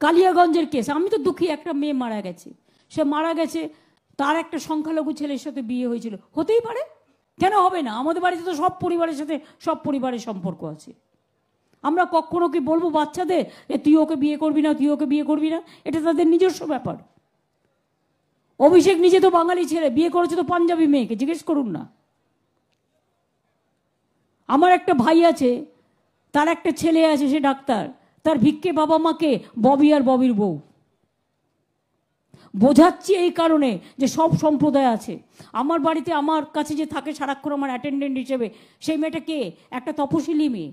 কালিয়াগঞ্জের case. আমি তো দুঃখী, একটা মেয়ে মারা গেছে। সে মারা গেছে, তার একটা সংখ্যালঘু ছেলের সাথে বিয়ে হয়েছিল। হতেই পারে। কেন হবে না? আমাদের বাড়িতে তো সব পরিবারের সাথে, সব পরিবারের সম্পর্ক আছে। আমরা কখনো কি বলব বাচ্চাদের যে তুই ওকে বিয়ে করবি না, তুই ওকে বিয়ে করবি না? এটা তাদের নিজস্ব ব্যাপার। অভিষেক নিজে তো বাঙালি ছেলে, বিয়ে করেছে তো পাঞ্জাবি মেয়েকে, জিজ্ঞেস করুন না। আমার একটা ভাই আছে, তার একটা ছেলে আছে, সে ডাক্তার। তার ভিক্ষে বাবা মাকে ববি আর ববির বউ। বোঝাচ্ছি এই কারণে যে সব সম্প্রদায় আছে। আমার বাড়িতে আমার কাছে যে থাকে সারাক্ষণ আমার অ্যাটেন্ডেন্ট হিসেবে, সেই মেয়েটা কে? একটা তপশিলি মেয়ে।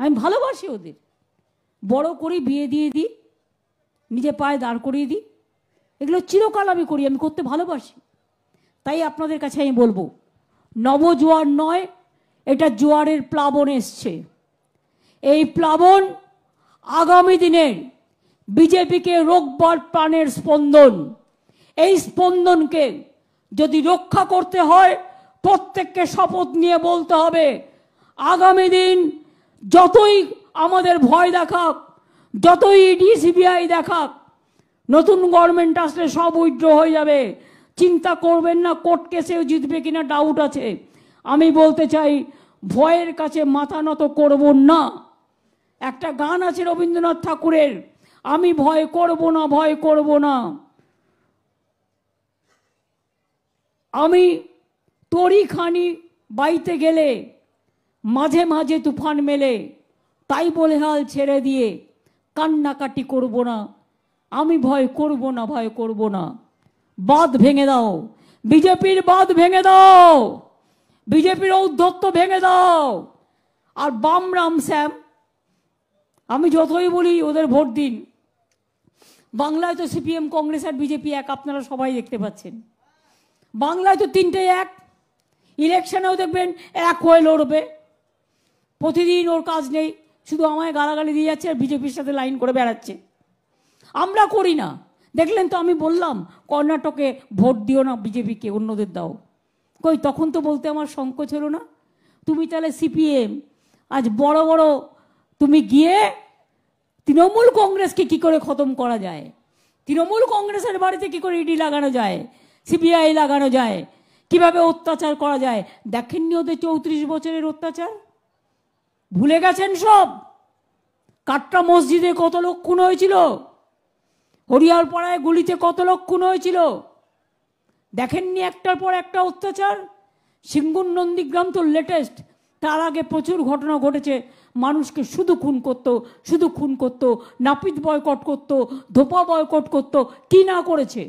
আমি ভালোবাসি ওদের। বড় করি, বিয়ে দিয়ে দিই, নিজে পায়ে দাঁড় করিয়ে দিই। এগুলো চিরকাল আমি করি, আমি করতে ভালোবাসি। তাই আপনাদের কাছে আমি বলব, নবজোয়ার নয়, এটা জোয়ারের প্লাবন এসছে। এই প্লাবন আগামী দিনের বিজেপিকে রোগবার প্রাণের স্পন্দন। এই স্পন্দনকে যদি রক্ষা করতে হয়, প্রত্যেককে শপথ নিয়ে বলতে হবে, আগামী দিন যতই আমাদের ভয় দেখাক, যতই ইডি সিবিআই দেখাক, নতুন গভর্নমেন্ট আসলে সব উইথড্র হয়ে যাবে। চিন্তা করবেন না, কোর্ট কেসেও জিতবে কিনা ডাউট আছে। আমি বলতে চাই, ভয়ের কাছে মাথা নত করব না। একটা গান আছে রবীন্দ্রনাথ ঠাকুরের, আমি ভয় করব না, ভয় করব না। আমি তরি খানি বাইতে গেলে, মাঝে মাঝে তুফান মেলে, তাই বলে হাল ছেড়ে দিয়ে কান্নাকাটি করব না। আমি ভয় করব না, ভয় করব না। বাদ ভেঙে দাও, বিজেপির বাদ ভেঙে দাও, বিজেপির ঔদ্ধত্য ভেঙে দাও। আর বাম রাম শ্যাম আমি যতই বলি ওদের ভোট দিন। বাংলায় তো সিপিএম, কংগ্রেস আর বিজেপি এক, আপনারা সবাই দেখতে পাচ্ছেন। বাংলায় তো তিনটে এক। ইলেকশনেও দেখবেন এক হয়ে লড়বে। প্রতিদিন ওর কাজ নেই, শুধু আমায় গালাগালি দিয়ে যাচ্ছে আর বিজেপির সাথে লাইন করে বেড়াচ্ছে। আমরা করি না। দেখলেন তো আমি বললাম, কর্ণাটকে ভোট দিও না বিজেপিকে, অন্যদের দাও। কই, তখন তো বলতে আমার সংকোচ হলো না। তুমি তাহলে সিপিএম, আজ বড় বড় তুমি গিয়ে তৃণমূল কংগ্রেসকে কি করে খতম করা যায়? তৃণমূল কংগ্রেসের বাড়িতে কি করে ইডি লাগানো যায়? সিবিআই লাগানো যায়? কীভাবে অত্যাচার করা যায়? দেখেননি ওদের চৌত্রিশ বছরের অত্যাচার? ভুলে গেছেন সব? কাটরা মসজিদে কত লোক খুন হয়েছিল? হরিয়ার পাড়ায় গুলিতে কত লোক খুন হয়েছিল? দেখেননি একটার পর একটা অত্যাচার? সিঙ্গুর নন্দীগ্রাম তো লেটেস্ট তার আগে প্রচুর ঘটনা ঘটেছে। মানুষকে শুধু খুন করত, শুধু খুন করত, নাপিত বয়কট করত, ধোপা বয়কট করত, কি না করেছে?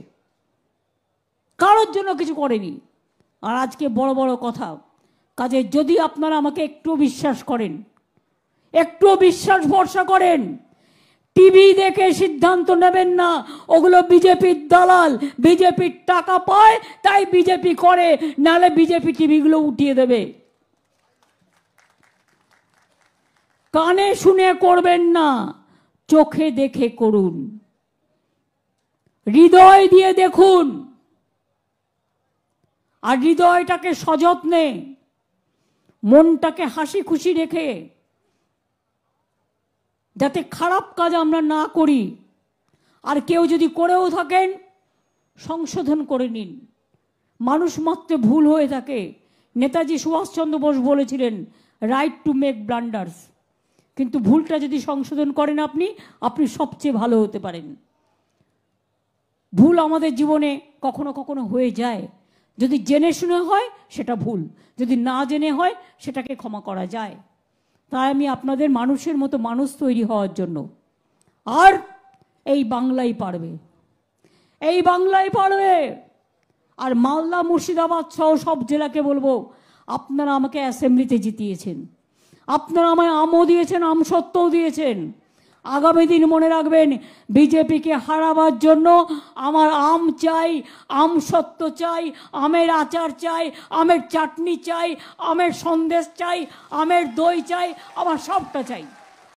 কারোর জন্য কিছু করেনি। আর আজকে বড় বড় কথা। কাজে যদি আপনারা আমাকে একটু বিশ্বাস করেন, একটু বিশ্বাস ভরসা করেন, টিভি দেখে সিদ্ধান্ত নেবেন না, ওগুলো বিজেপির দালাল, বিজেপির টাকা পায়, তাই বিজেপি করে, নালে বিজেপি টিভিগুলো উঠিয়ে দেবে। কানে শুনে করবেন না, চোখে দেখে করুন। হৃদয় দিয়ে দেখুন। আর হৃদয়টাকে সযত্নে, মনটাকে হাসি খুশি রেখে, যাতে খারাপ কাজ আমরা না করি, আর কেউ যদি করেও থাকেন, সংশোধন করে নিন। মানুষ মাত্রে ভুল হয়ে থাকে। নেতাজি সুভাষচন্দ্র বোস বলেছিলেন রাইট টু মেক ব্লান্ডার্স কিন্তু ভুলটা যদি সংশোধন করেন আপনি আপনি সবচেয়ে ভালো হতে পারেন। ভুল আমাদের জীবনে কখনো কখনো হয়ে যায়। যদি জেনে শুনে হয়, সেটা ভুল। যদি না জেনে হয়, সেটাকে ক্ষমা করা যায়। তাই আমি আপনাদের মানুষের মতো মানুষ তৈরি হওয়ার জন্য। আর এই বাংলাই পারবে। এই বাংলাই পারবে। আর মালদা মুর্শিদাবাদ সহ সব জেলাকে বলব, আপনারা আমাকে অ্যাসেম্বলিতে জিতিয়েছেন। আপনারা আমায় আমও দিয়েছেন, আম সত্যও দিয়েছেন। আগামী দিন মনে রাখবেন, বিজেপিকে হারাবার জন্য আমার আম চাই, আম সত্য চাই, আমের আচার চাই, আমের চাটনি চাই, আমের সন্দেশ চাই, আমের দই চাই, আমার সবটা চাই।